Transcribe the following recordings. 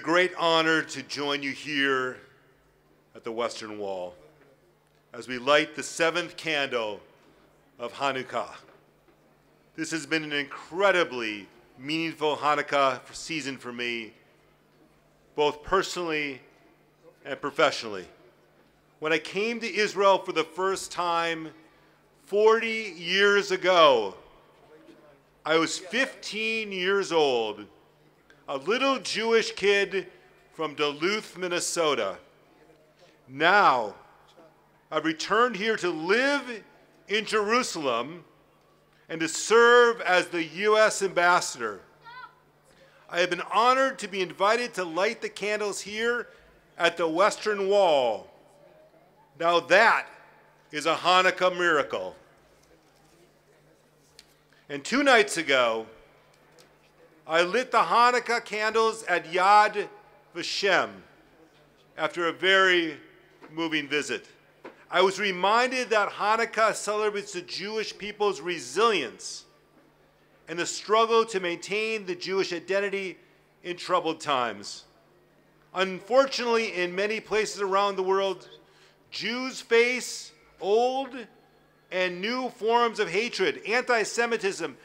great honor to join you here at the Western Wall as we light the seventh candle of Hanukkah. This has been an incredibly meaningful Hanukkah season for me, both personally and professionally. When I came to Israel for the first time 40 years ago, I was 15 years old, a little Jewish kid from Duluth, Minnesota. Now, I've returned here to live in Jerusalem and to serve as the U.S. ambassador. I have been honored to be invited to light the candles here at the Western Wall. Now that is a Hanukkah miracle. And two nights ago, I lit the Hanukkah candles at Yad Vashem after a very moving visit. I was reminded that Hanukkah celebrates the Jewish people's resilience and the struggle to maintain the Jewish identity in troubled times. Unfortunately, in many places around the world, Jews face old and new forms of hatred, anti Semitism,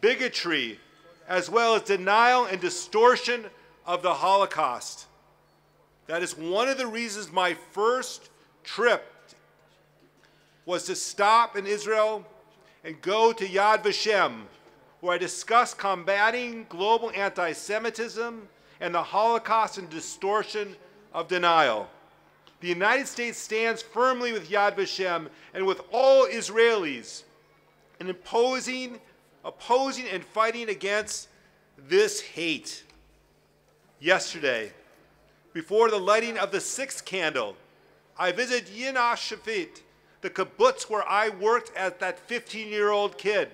bigotry, as well as denial and distortion of the Holocaust. That is one of the reasons my first trip was to stop in Israel and go to Yad Vashem, where I discussed combating global anti Semitism and the Holocaust and distortion of denial. The United States stands firmly with Yad Vashem and with all Israelis in opposing, opposing and fighting against this hate. Yesterday, before the lighting of the sixth candle, I visited Ein HaShofet, the kibbutz where I worked as that 15 year old kid.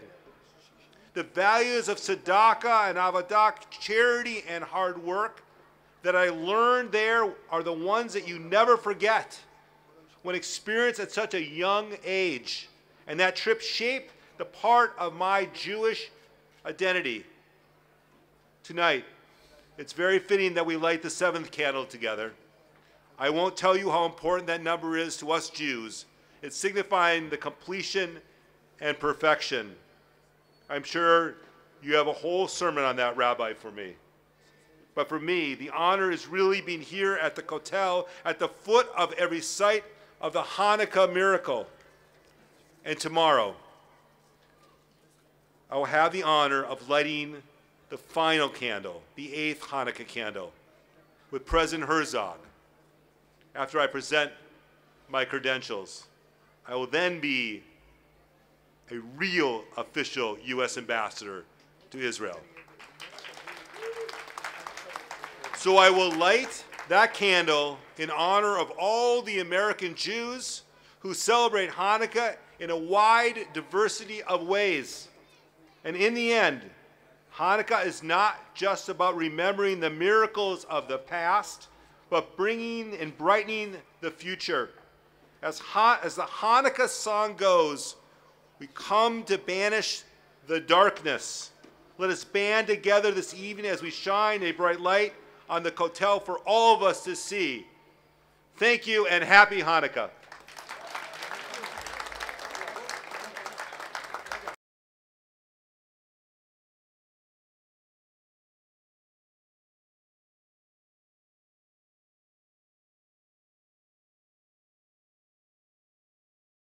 The values of tzedakah and avodah, charity and hard work that I learned there are the ones that you never forget when experienced at such a young age. And that trip shaped the part of my Jewish identity. Tonight, it's very fitting that we light the seventh candle together. I won't tell you how important that number is to us Jews, it's signifying the completion and perfection. I'm sure you have a whole sermon on that, Rabbi, for me. But for me, the honor is really being here at the Kotel, at the foot of every site of the Hanukkah miracle. And tomorrow, I will have the honor of lighting the final candle, the eighth Hanukkah candle, with President Herzog after I present my credentials. I will then be a real official U.S. ambassador to Israel. So I will light that candle in honor of all the American Jews who celebrate Hanukkah in a wide diversity of ways. And in the end, Hanukkah is not just about remembering the miracles of the past, but bringing and brightening the future. As, ha- as the Hanukkah song goes, we come to banish the darkness. Let us band together this evening as we shine a bright light on the Kotel for all of us to see. Thank you and happy Hanukkah.